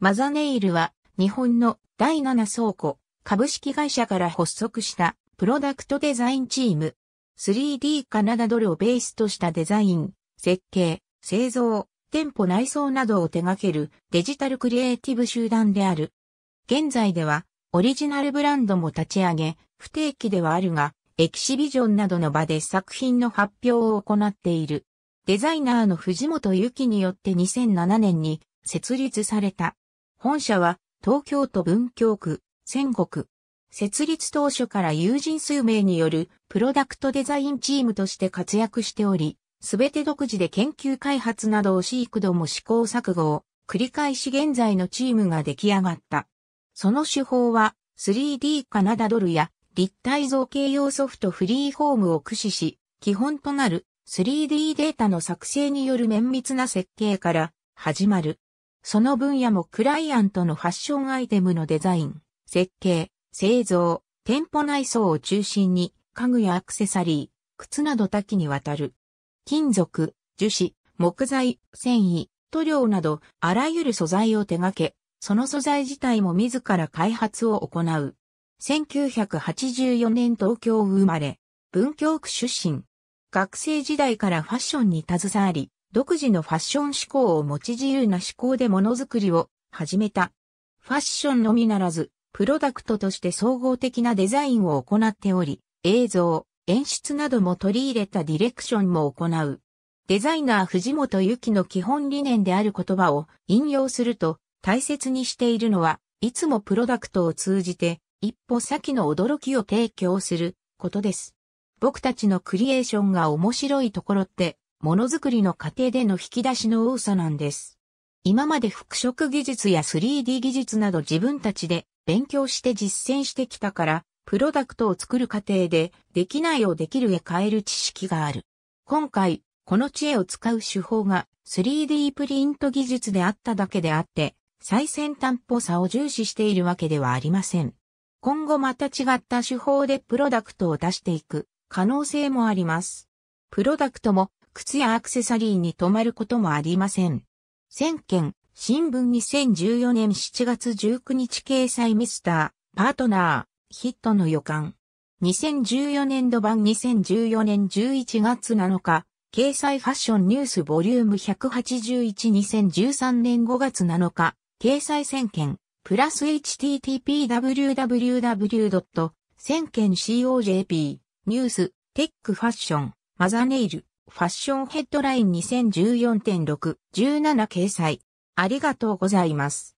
マザネイルは日本の第7倉庫株式会社から発足したプロダクトデザインチーム。3D カナダドルをベースとしたデザイン、設計、製造、店舗内装などを手掛けるデジタルクリエイティブ集団である。現在ではオリジナルブランドも立ち上げ、不定期ではあるが、エキシビジョンなどの場で作品の発表を行っている。デザイナーの藤本由紀によって2007年に設立された。本社は東京都文京区、仙国。設立当初から友人数名によるプロダクトデザインチームとして活躍しており、すべて独自で研究開発などをし幾度も試行錯誤を繰り返し現在のチームが出来上がった。その手法は 3D カナダドルや立体造形用ソフトフリーホームを駆使し、基本となる 3D データの作成による綿密な設計から始まる。その分野もクライアントのファッションアイテムのデザイン、設計、製造、店舗内装を中心に家具やアクセサリー、靴など多岐にわたる。金属、樹脂、木材、繊維、塗料などあらゆる素材を手掛け、その素材自体も自ら開発を行う。1984年東京生まれ、文京区出身。学生時代からファッションに携わり、独自のファッション思考を持ち自由な思考でものづくりを始めた。ファッションのみならず、プロダクトとして総合的なデザインを行っており、映像、演出なども取り入れたディレクションも行う。デザイナー藤本由紀の基本理念である言葉を引用すると、大切にしているのは、いつもプロダクトを通じて、一歩先の驚きを提供することです。僕たちのクリエーションが面白いところって、ものづくりの過程での引き出しの多さなんです。今まで復色技術や 3D 技術など自分たちで勉強して実践してきたから、プロダクトを作る過程でできないをできるへ変える知識がある。今回、この知恵を使う手法が 3D プリント技術であっただけであって、最先端っぽさを重視しているわけではありません。今後また違った手法でプロダクトを出していく可能性もあります。プロダクトも靴やアクセサリーに止まることもありません。千件、新聞2014年7月19日掲載ミスター、パートナー、ヒットの予感。2014年度版2014年11月7日、掲載ファッションニュースボリューム181 2013年5月7日、掲載1000件、プラス http www. 1000件 cojp、ニュース、テックファッション、マザネイル、ファッションヘッドライン2014.6、17掲載。ありがとうございます。